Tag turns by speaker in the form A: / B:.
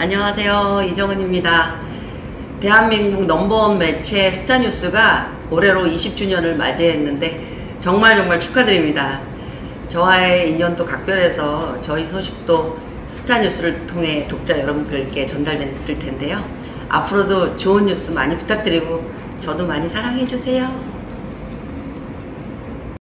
A: 안녕하세요. 이정은입니다. 대한민국 넘버원 매체 스타뉴스가 올해로 20주년을 맞이했는데 정말 정말 축하드립니다. 저와의 인연도 각별해서 저희 소식도 스타뉴스를 통해 독자 여러분들께 전달됐을 텐데요. 앞으로도 좋은 뉴스 많이 부탁드리고 저도 많이 사랑해주세요.